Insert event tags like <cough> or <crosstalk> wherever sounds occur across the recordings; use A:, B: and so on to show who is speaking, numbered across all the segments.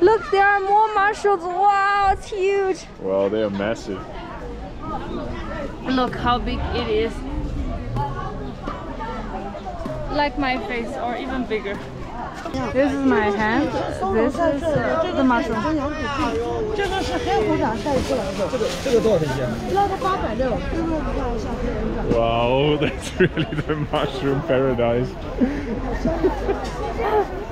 A: Look, there are more mushrooms. Wow, it's huge.
B: Wow, they are massive.
A: Look how big it is. Like my face or even bigger. This is my hand. This is uh, the mushroom.
C: 这个是黑虎掌晒出来的，这个这个多少钱一斤？要它八百六，这个不要像黑人掌。
B: Wow, <laughs> that's really the mushroom paradise. <laughs>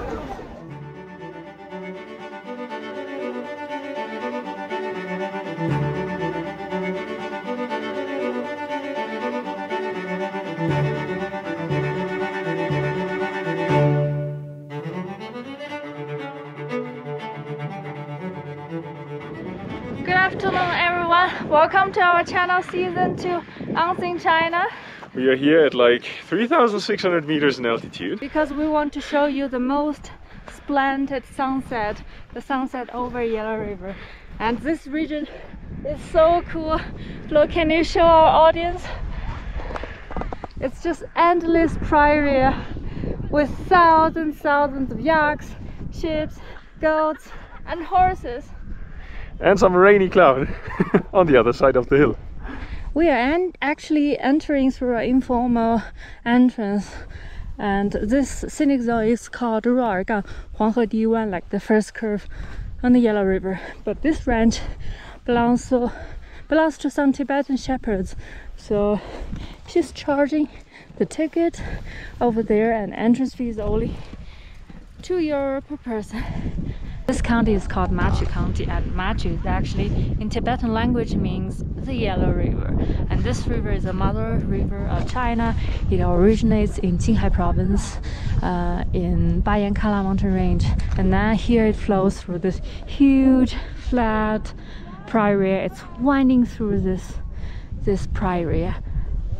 A: afternoon, everyone. Welcome to our channel, season two, Unseen China.
B: We are here at like 3,600 meters in altitude.
A: Because we want to show you the most splendid sunset, the sunset over Yellow River. And this region is so cool. Look, can you show our audience? It's just endless prairie with thousands, thousands of yaks, sheep, goats, and horses.
B: And some rainy cloud <laughs> on the other side of the hill.
A: We are actually entering through an informal entrance, and this scenic zone is called Ruergang Huanghe Diwan, like the first curve on the Yellow River. But this ranch belongs to belongs to some Tibetan shepherds, so she's charging the ticket over there, and entrance fee is only two euro per person. This county is called Machu County, and Machu is actually in Tibetan language means the Yellow River. And this river is a mother river of China. It originates in Qinghai province uh, in Bayan Kala mountain range, and then here it flows through this huge flat prairie. It's winding through this this prairie.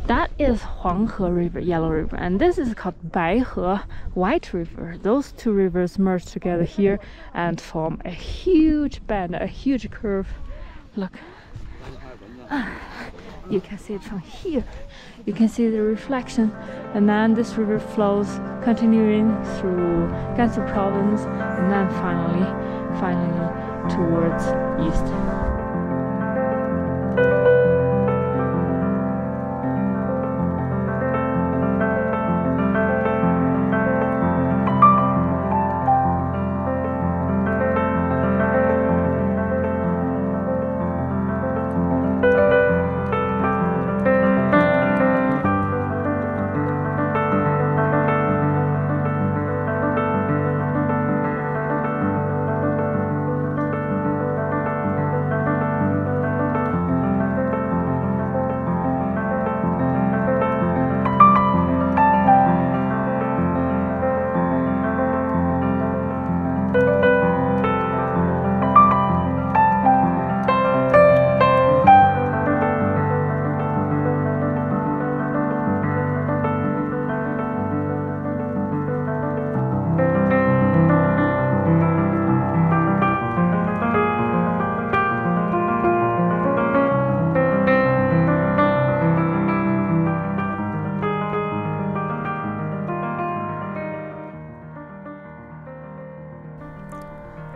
A: That is Huanghe River, Yellow River, and this is called Baihe, White River. Those two rivers merge together here and form a huge bend, a huge curve. Look, <sighs> you can see it from here. You can see the reflection, and then this river flows, continuing through Gansu province, and then finally, finally towards east.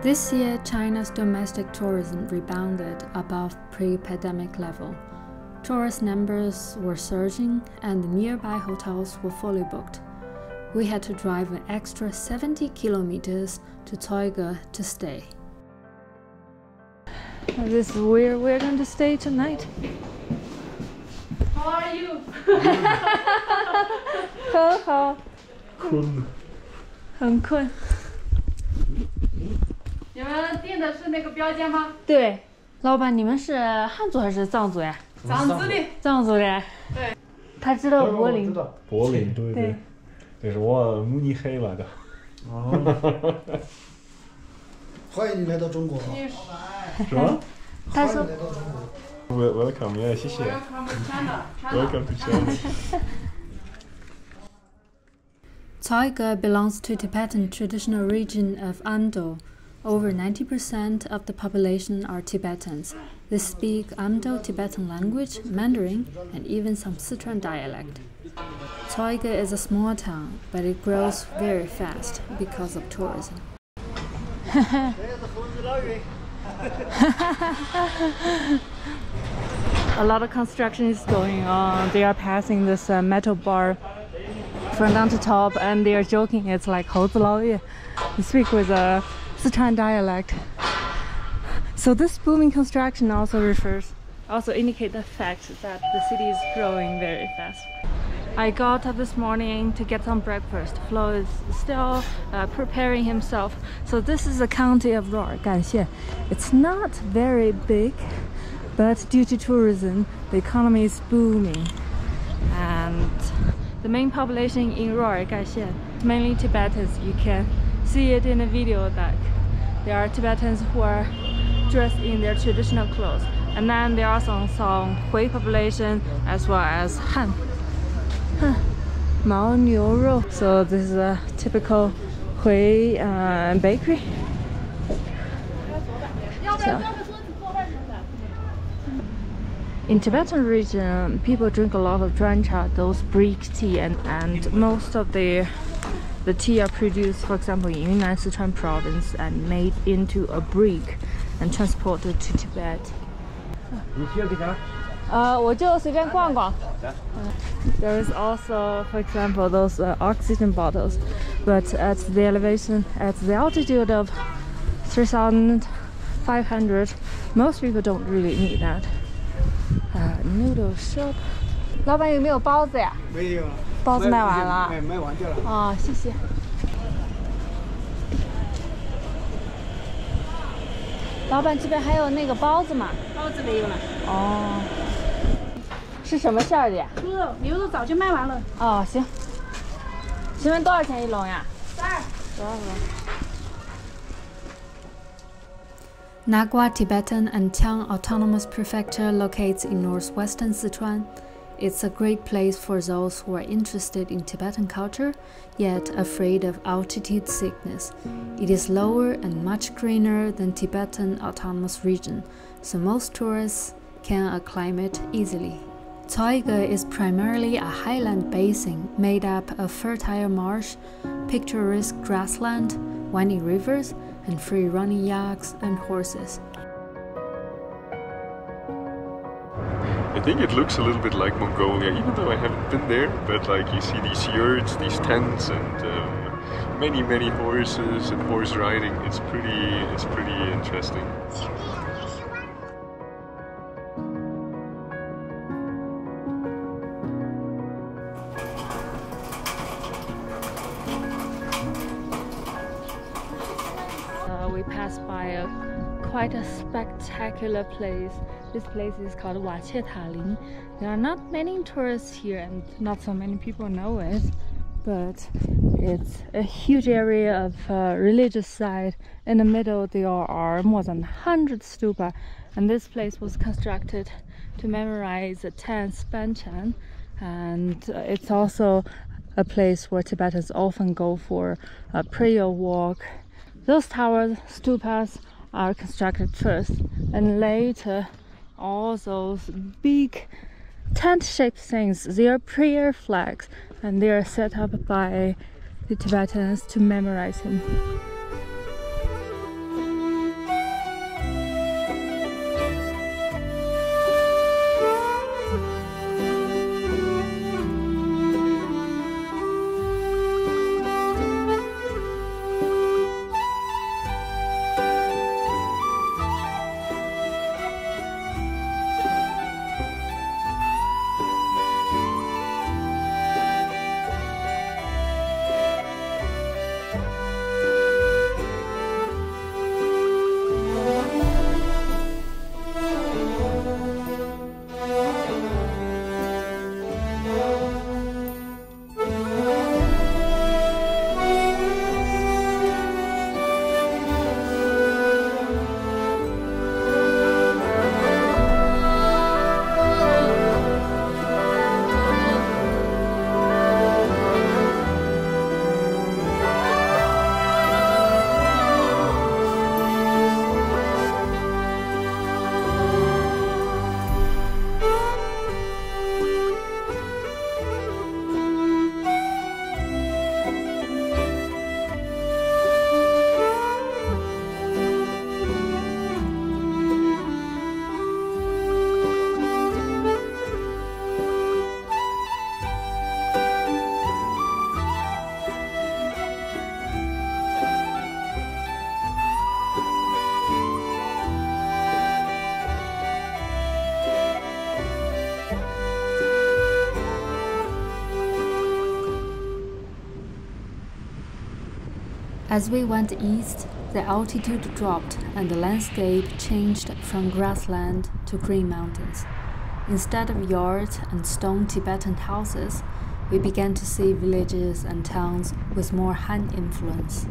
A: This year, China's domestic tourism rebounded above pre pandemic level. Tourist numbers were surging, and nearby hotels were fully booked. We had to drive an extra 70 kilometers to Zoige to stay. This is where we're going to stay tonight.
D: How are you? <laughs> <laughs>
A: Ho ho.
B: 困。
A: 很困。
D: 你们订的是那个标间吗？
A: 对，老板，你们是汉族还是藏族呀？
D: 藏族的。
A: 藏族的。
D: 对。
A: 他知道柏林。
B: 知道柏林，对
A: 对。
B: 这是我慕尼黑来的。
C: 哦欢迎你来到中国。
B: 是吗？
A: 他说
C: 欢迎来到中国。
B: Wel- Welcome, yeah, 谢谢。Welcome to China.
A: Taiga belongs to Tibetan traditional region of Amdo. Over 90% of the population are Tibetans. They speak Amdo Tibetan language, Mandarin, and even some Sichuan dialect. Zoige is a small town, but it grows very fast because of tourism. <laughs> a lot of construction is going on. They are passing this uh, metal bar from down to top, and they are joking. It's like 猴子捞月. They speak with a Sichuan dialect. So this booming construction also refers, also indicate the fact that the city is growing very fast. I got up this morning to get some breakfast. Flo is still uh, preparing himself. So this is the county of Ruhr, Ganxian. It's not very big, but due to tourism, the economy is booming. And the main population in Ruhr, Ganxian, mainly Tibetans. You can see it in the video that there are Tibetans who are dressed in their traditional clothes. And then there are some, some Hui population as well as Han. Mao Niu Rou. So this is a typical Hui uh, bakery. So, in Tibetan region, people drink a lot of zhuancha, those brick tea, and, and most of the the tea are produced, for example, in Yunnan, Sichuan province, and made into a brick and transported to Tibet.
E: 你需要给啥？
A: 呃，我就随便逛逛。There is also, for example, those uh, oxygen bottles, but at the elevation, at the altitude of 3,500, most people don't really need that. Uh, noodle shop. 老板有没有包子呀？
C: 没有，
A: 包子卖完了。
C: 卖卖完掉了。
A: 哦，谢谢。老板，这边还有那个包子吗？
F: 包子没有了，
A: 哦，是什么馅儿的呀？
F: 猪肉、牛肉早就卖完了。
A: 哦，行。请问多少钱一笼呀？
F: 三二。
A: 多少笼
G: ？Nagwa Tibetan and Tiang Autonomous Prefecture locates in northwestern Sichuan. It's a great place for those who are interested in Tibetan culture, yet afraid of altitude sickness. It is lower and much greener than Tibetan Autonomous Region, so most tourists can acclimate easily. Zoige is primarily a highland basin made up of fertile marsh, picturesque grassland, winding rivers, and free running yaks and horses.
B: I think it looks a little bit like Mongolia, even though I haven't been there. But like you see these yurts, these tents, and um, many, many horses and horse riding. It's pretty, it's pretty interesting.
A: Uh, we passed by a quite a spectacular place. This place is called Waqietalin. There are not many tourists here and not so many people know it, but it's a huge area of uh, religious site. In the middle there are more than 100 stupa and this place was constructed to memorize the 10th Panchen and uh, it's also a place where Tibetans often go for a prayer walk those towers, stupas, are constructed first, and later all those big tent-shaped things, they are prayer flags, and they are set up by the Tibetans to memorize him.
G: As we went east, the altitude dropped and the landscape changed from grassland to green mountains. Instead of yurts and stone Tibetan houses, we began to see villages and towns with more Han influence.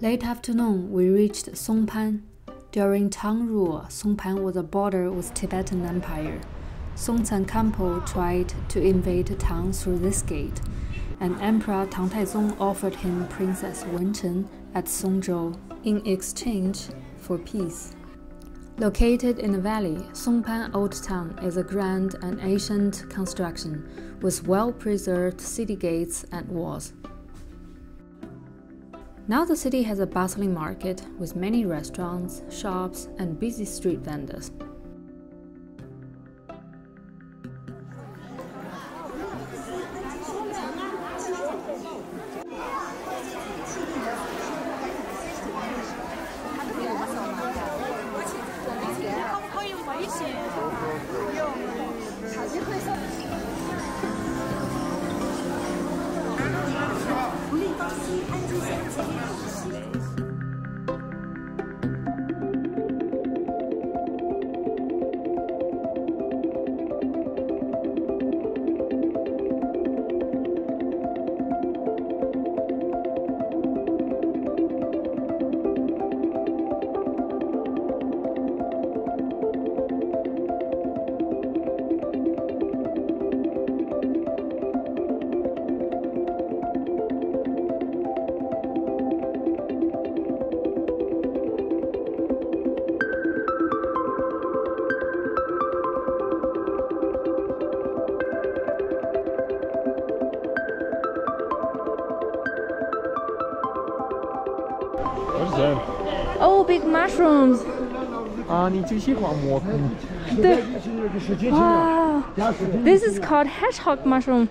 G: Late afternoon, we reached Songpan. During Tang rule, Songpan was a border with Tibetan Empire. Songtsen Gampo tried to invade Tang through this gate, and Emperor Tang Taizong offered him Princess Wencheng at Songzhou in exchange for peace. Located in a valley, Songpan Old Town is a grand and ancient construction with well preserved city gates and walls. Now the city has a bustling market with many restaurants, shops, and busy street vendors.
B: 目前，我
A: 们企
G: 业可不以用本地环境来实现？
A: mushrooms.
E: 啊，你最喜欢摸它。
A: Wow. This is called hedgehog mushroom.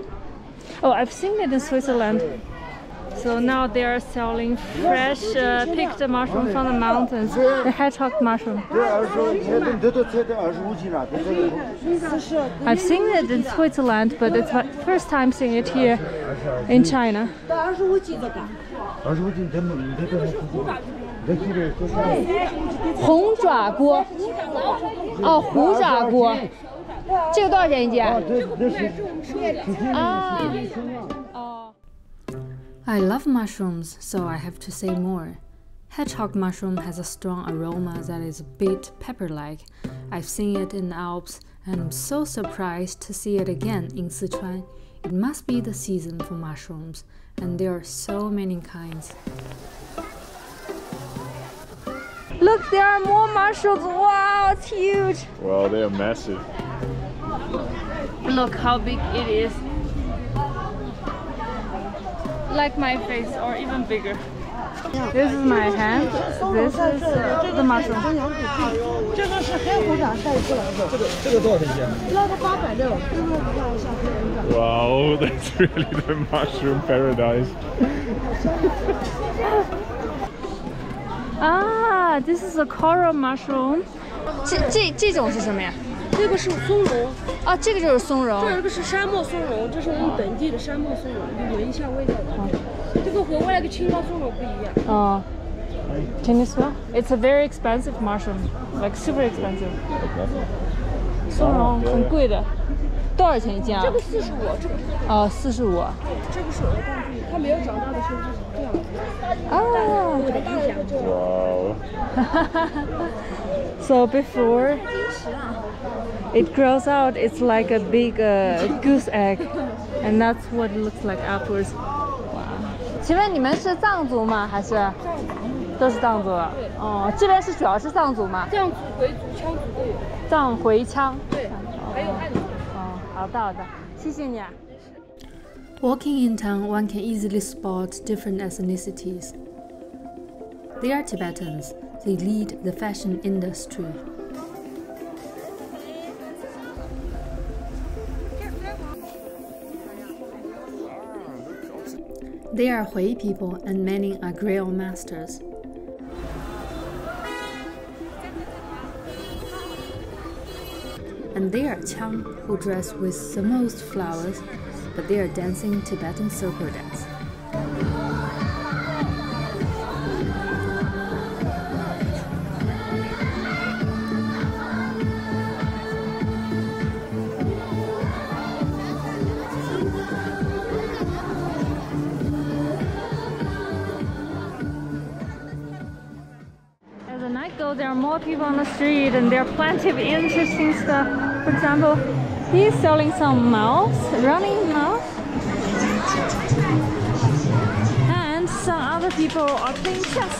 A: Oh, I've seen it in Switzerland. So now they are selling fresh uh, picked mushroom from the mountains, the hedgehog mushroom. I've seen it in Switzerland, but it's my first time seeing it here in China.
C: 二十五斤的干。
E: 二十五斤，这么这个这这个这个。
A: 红爪菇，哦，虎爪菇，这个多少钱一斤？啊，哦。
G: I love mushrooms, so I have to say more. Hedgehog mushroom has a strong aroma that is a bit pepper like. I've seen it in the Alps and I'm so surprised to see it again in Sichuan. It must be the season for mushrooms, and there are so many kinds.
A: Look, there are more mushrooms. Wow, it's huge.
B: Wow, they are massive.
A: Look how big it is. Like my face, or even bigger. This is my hand. This is uh, the mushroom.
C: 这个是黑虎掌带过来的，
E: 这个这个多少钱一斤？
C: 那个八百六，这个不要下黑虎掌。
B: Wow, that's <laughs> really the mushroom paradise. <laughs>
A: Ah, this is a coral mushroom. 这这这种是什么呀？
F: 这个是松茸，
A: 啊，这个就是松茸。
F: 这个是沙漠松茸，这是我们本地的沙漠松茸，你闻一下味道。这个和外的青椒松茸不一样。
A: 哦。Can you smell? It's a very expensive mushroom, like super expensive. 松茸很贵的，多少钱一斤啊？
F: 这个四十五，这个
A: 哦，四十五。
F: 这个是鹅蛋菌，它没有长大的时候 就是这样。
A: 啊。
F: 我的大的就这样。
B: Wow.
A: So before it grows out, it's like a big uh, goose egg, and that's what it looks like afterwards. 哇！请问你们是藏族吗？还是都是藏族？哦，这边是主要是藏族吗？
F: 藏族、回族、羌族都有。
A: 藏回羌。
F: 对，还有汉族。
A: 哦，好的好的，谢谢你啊。
G: Walking in town, one can easily spot different ethnicities. They are Tibetans. They lead the fashion industry. They are Hui people and many are griot masters. and they are Qiang, who dress with the most flowers, but they are dancing Tibetan circle dance.
A: As the night goes, there are more people on the street and there are plenty of interesting stuff. For example, he's selling some mouse, running mouse. other people are playing chess.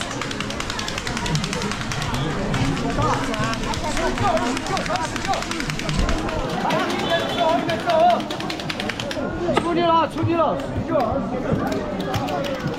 E: 出去了，出去了，睡觉。
G: The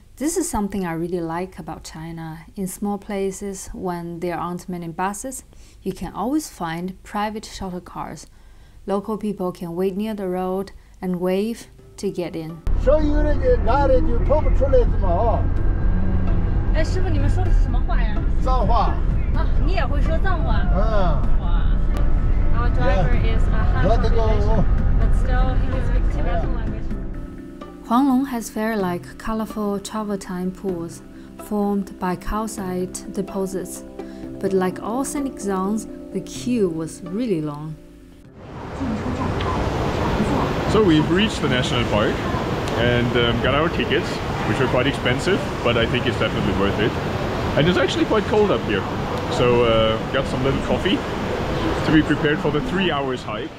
G: This is something I really like about China. In small places, when there aren't many buses, you can always find private shuttle cars. Local people can wait near the road and wave to get in.
E: 少有的就俺的就跑不出来是嘛啊？
A: 哎，师傅，你们说的是什么话呀？
E: 脏话，
A: 啊，你也会说藏话？
E: 嗯，
A: Our driver is a
E: 我这个
A: Han
E: 我
A: but still he will speak Tibetan language.
G: Huanglong has fairy-like colorful travertine pools formed by calcite deposits, but like all scenic zones, the queue was really long.
B: So we've reached the national park and um, got our tickets, which were quite expensive, but I think it's definitely worth it. And it's actually quite cold up here, so uh, got some little coffee to be prepared for the three hours hike.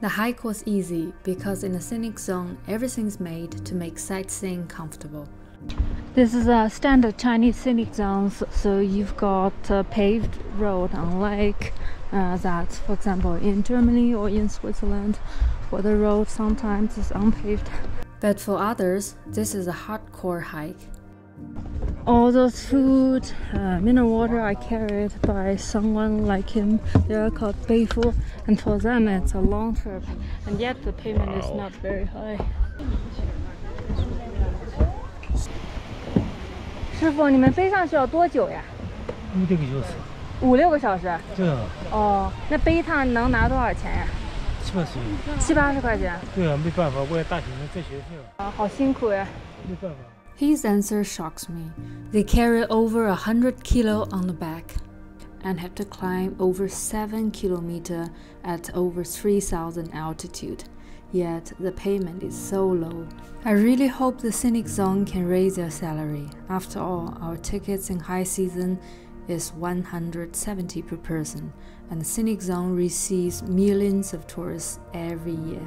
G: The hike was easy because in the scenic zone, everything's made to make sightseeing comfortable.
A: This is a standard Chinese scenic zone, so you've got a paved road, unlike uh, that, for example, in Germany or in Switzerland, where the road sometimes is unpaved.
G: But for others, this is a hardcore hike
A: All those food, uh, mineral water are carried by someone like him. They are called Beifu, and for them it's a long trip, and yet the payment is not very high. 师傅，你们飞上去要多久呀？
E: 五六个小时。
A: 五六个小时。
E: 对啊，
A: 哦，那背一趟能拿多少钱呀？
E: 七八十。
A: 七八十块钱。
E: 对啊，没办法，我也大学生在学校，
A: 啊，好辛苦呀。
E: 没办法。
G: His answer shocks me. They carry over a hundred kilo on the back and have to climb over seven kilometer at over 3,000 altitude. Yet the payment is so low. I really hope the scenic zone can raise their salary. After all, our tickets in high season is 170 per person, and the scenic zone receives millions of tourists every year.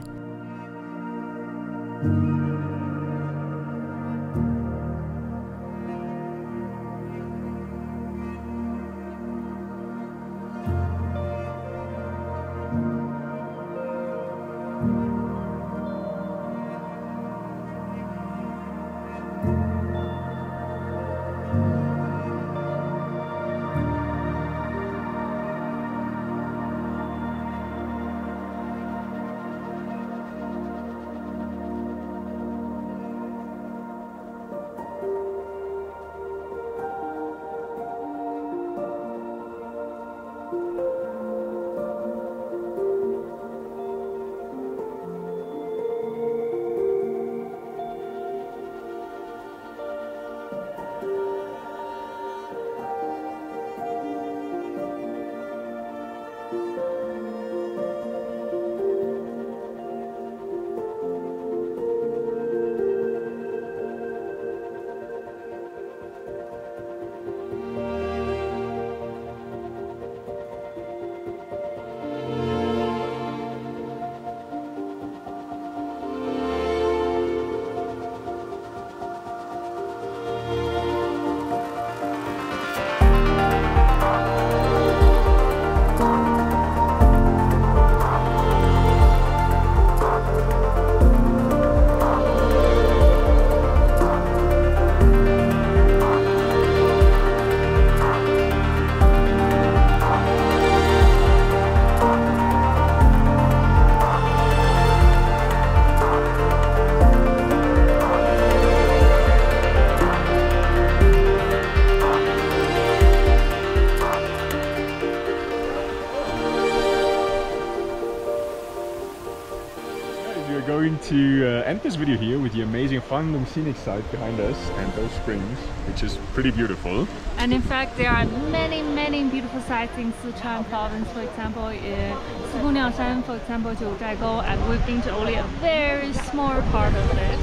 B: to uh, end this video here with the amazing Huanglong scenic site behind us and those springs, which is pretty beautiful.
A: And in fact, there are many, many beautiful sites in Sichuan province. For example, uh, in Shan, for example, Jiuzhaigou, and we've been to only a very small part of it.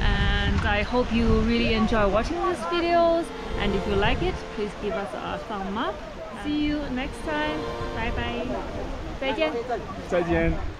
A: And I hope you really enjoy watching these videos. And if you like it, please give us a thumb up. See you next time. Bye bye. 再见。
B: 再见。